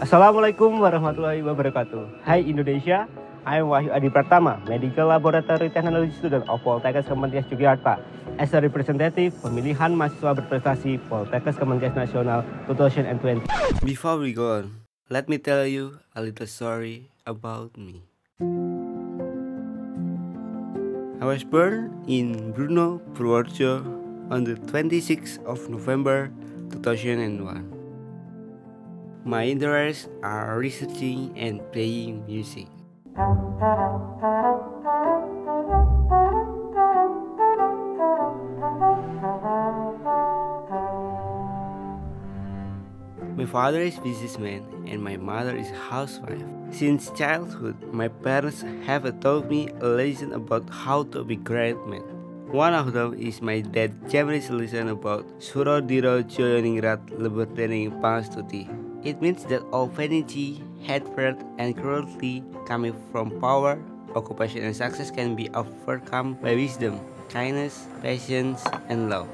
Assalamualaikum warahmatullahi wabarakatuh. Hai Indonesia, I'm Wahyu Adi Pratama, Medical Laboratory Technology Student of Poltekkes Kementerian Yogyakarta. As a representative, pemilihan mahasiswa berprestasi Poltekkes Kementerian Nasional 2020. Before we go on, let me tell you a little story about me. I was born in Bruno, Purworejo on the 26th of November 2001. My interests are researching and playing music. My father is businessman and my mother is housewife. Since childhood, my parents have taught me a lesson about how to be great men. One of them is my dad Javanese lesson about Surodiro Joyoningrat Lebur Dening Pangastuti. It means that all vanity, hatred, and cruelty coming from power, occupation, and success can be overcome by wisdom, kindness, patience, and love.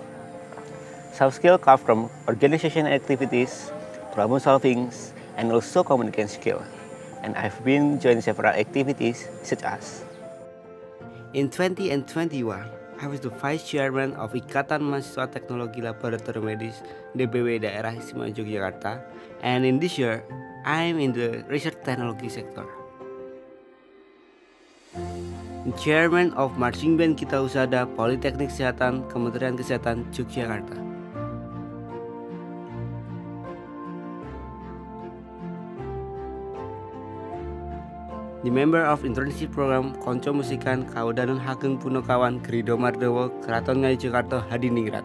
Soft skills come from organization activities, problem solving, and also communication skill. And I've been joining several activities such as In 20 and 21, I was the Vice Chairman of Ikatan Mahasiswa Teknologi Laboratorium Medis DBW Daerah Istimewa Yogyakarta and in this year, I'm in the research technology sector. Chairman of Marching Band Kita Usada Politeknik Kesehatan Kementerian Kesehatan Yogyakarta. The member of internship program Konco Musikan Kaudanan Hageng Punokawan Krido Mardowo Keraton Ngayu Jakarta Hadiningrat.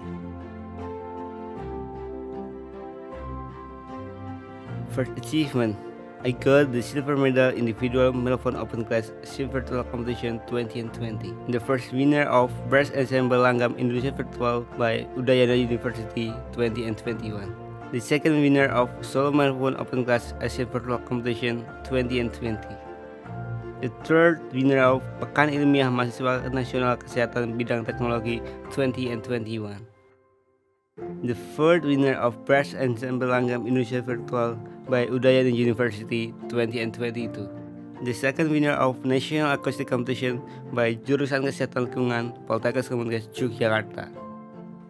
First achievement I got the silver medal individual Melbourne Open Class Silver Virtual Competition 2020. The first winner of Brass Ensemble Langgam Indonesia Virtual by Udayana University 2021. The second winner of Solo Melbourne Open Class Asia Virtual Competition 2020. The third winner of Pekan Ilmiah Mahasiswa Nasional Kesehatan Bidang Teknologi 2021. The third winner of Brass Ensemble Langgam Indonesia Virtual by Udayana University 2022. The second winner of National Acoustic Competition by Jurusan Kesehatan Lingkungan Poltekkes Kemenkes Yogyakarta.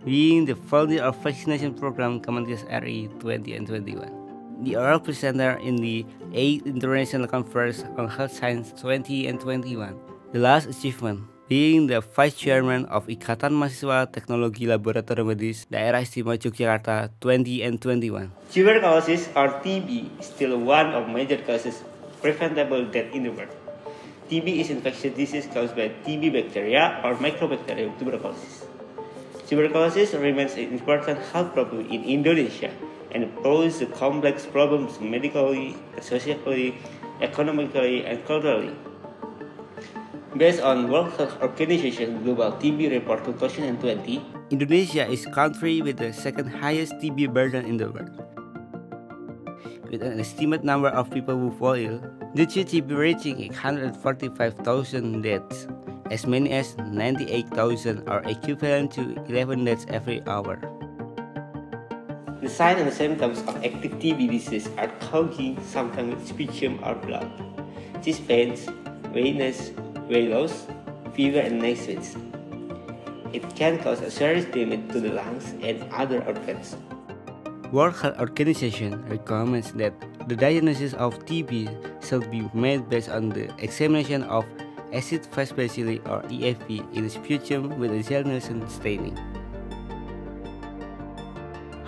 Being the founder of vaccination program Kemenkes RI 2021 the oral presenter in the 8th International Conference on Health Science 20 and 21. The last achievement being the Vice Chairman of Ikatan Mahasiswa Teknologi Laboratorium Medis Daerah Istimewa Yogyakarta 20 and 21. Tuberculosis or TB is still one of major causes preventable death in the world. TB is infectious disease caused by TB bacteria or Mycobacterium tuberculosis. Tuberculosis remains an important health problem in Indonesia and poses complex problems medically, socially, economically, and culturally. Based on World Health Organization Global TB Report 2020, Indonesia is country with the second highest TB burden in the world. With an estimated number of people who fall ill, to TB reaching 145,000 deaths, as many as 98,000 are equivalent to 11 deaths every hour. The signs and symptoms of active TB disease are coughing, sometimes with sputum or blood, chest pains, weakness, weight loss, fever, and neck sweats. It can cause a serious damage to the lungs and other organs. World Health Organization recommends that the diagnosis of TB should be made based on the examination of acid fast bacilli or AFB in the sputum with a Ziehl-Neelsen staining.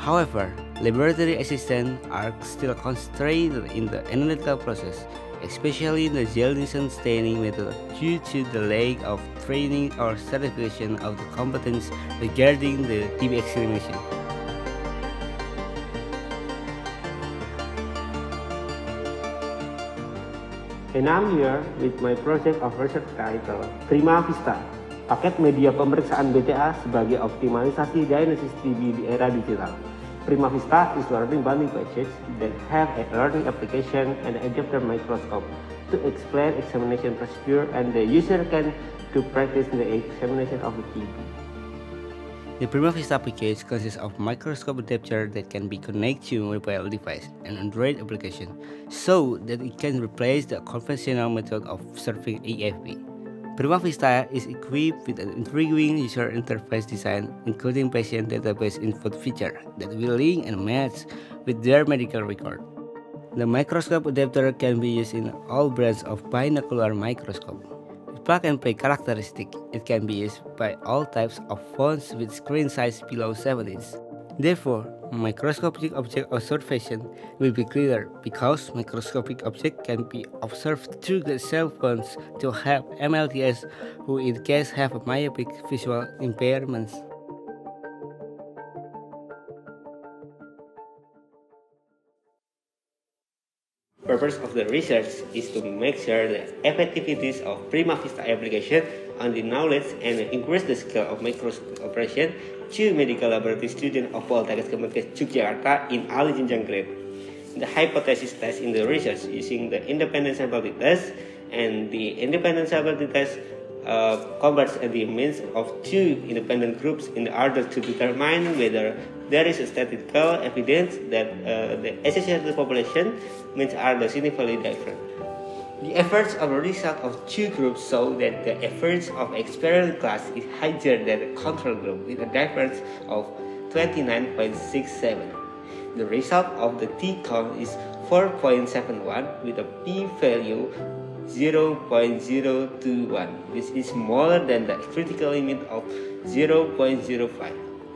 However, laboratory assistants are still constrained in the analytical process, especially in the Ziehl-Neelsen staining method due to the lack of training or certification of the competence regarding the TB examination. And I'm here with my project of research title Prima Vista, paket media pemeriksaan BTA sebagai optimalisasi diagnosis TB di era digital. Prima Vista is learning bonding package that have a learning application and a diopter microscope to explain examination procedure and the user can to practice the examination of the TB. The Prima Vista package consists of microscope adapter that can be connected to mobile device and Android application so that it can replace the conventional method of serving AFB. Prima Vista is equipped with an intriguing user interface design including patient database info feature that will link and match with their medical record. The microscope adapter can be used in all brands of binocular microscope With plug-and-play characteristic, it can be used by all types of phones with screen size below 7 inches. Therefore, microscopic object observation will be clearer because microscopic object can be observed through the cell phones to help MLTS who in case have myopic visual impairments. purpose of the research is to make sure the effectiveness of Prima Vista application on the knowledge and increase the skill of microscope operation to medical laboratory students of Poltekkes Kemenkes Yogyakarta in early jenjang grade. The hypothesis test in the research using the independent sample test and the independent sample test uh, converts the means of two independent groups in order to determine whether there is a statistical evidence that uh, the associated population means are significantly different. The efforts of the result of two groups show that the efforts of experimental class is higher than the control group with a difference of 29.67. The result of the T count is 4.71 with a p-value 0.021, which is smaller than the critical limit of 0.05,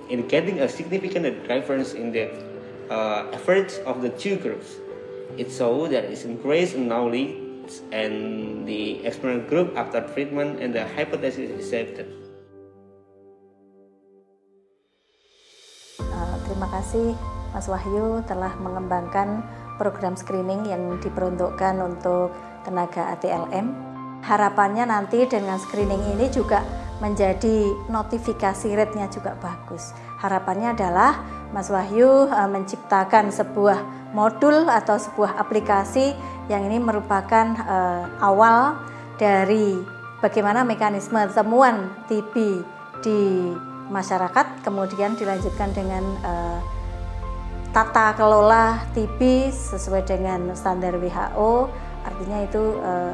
indicating a significant difference in the uh, efforts of the two groups. It shows that it's increased knowledge and the experimental group after treatment and the hypothesis is accepted. Uh, terima kasih Mas Wahyu telah mengembangkan program screening yang diperuntukkan untuk tenaga ATLM. Harapannya nanti dengan screening ini juga menjadi notifikasi rate-nya juga bagus. Harapannya adalah Mas Wahyu uh, menciptakan sebuah modul atau sebuah aplikasi yang ini merupakan uh, awal dari bagaimana mekanisme temuan TB di masyarakat kemudian dilanjutkan dengan uh, tata kelola TB sesuai dengan standar WHO artinya itu uh,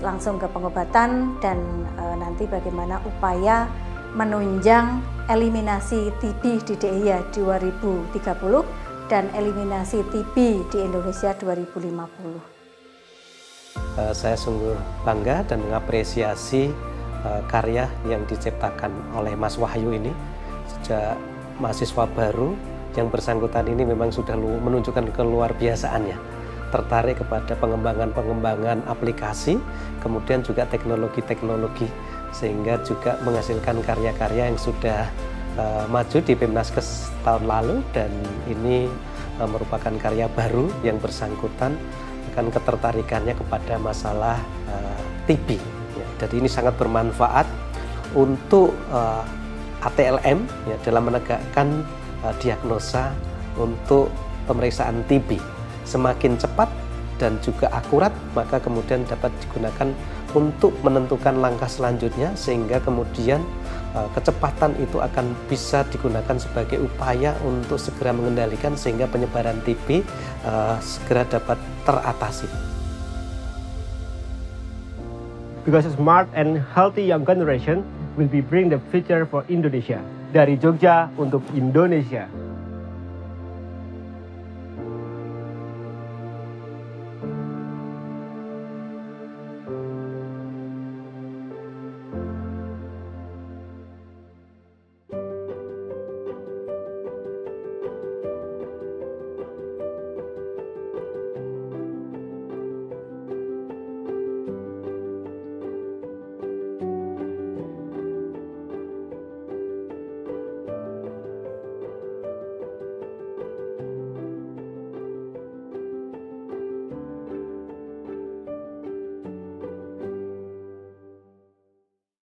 langsung ke pengobatan dan uh, nanti bagaimana upaya menunjang eliminasi TB di DIY 2030 dan eliminasi TB di Indonesia 2050. Uh, saya sungguh bangga dan mengapresiasi uh, karya yang diciptakan oleh Mas Wahyu ini sejak mahasiswa baru yang bersangkutan ini memang sudah menunjukkan keluar biasaannya. Tertarik kepada pengembangan-pengembangan aplikasi, kemudian juga teknologi-teknologi, sehingga juga menghasilkan karya-karya yang sudah uh, maju di Pemnaskes tahun lalu dan ini uh, merupakan karya baru yang bersangkutan akan ketertarikannya kepada masalah uh, eh, TB. Ya, jadi ini sangat bermanfaat untuk uh, ATLM ya, dalam menegakkan uh, diagnosa untuk pemeriksaan TB semakin cepat dan juga akurat maka kemudian dapat digunakan untuk menentukan langkah selanjutnya sehingga kemudian uh, kecepatan itu akan bisa digunakan sebagai upaya untuk segera mengendalikan sehingga penyebaran TB uh, segera dapat teratasi. Because a smart and healthy young generation will be bring the future for Indonesia. Dari Jogja untuk Indonesia.